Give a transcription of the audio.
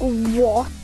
What?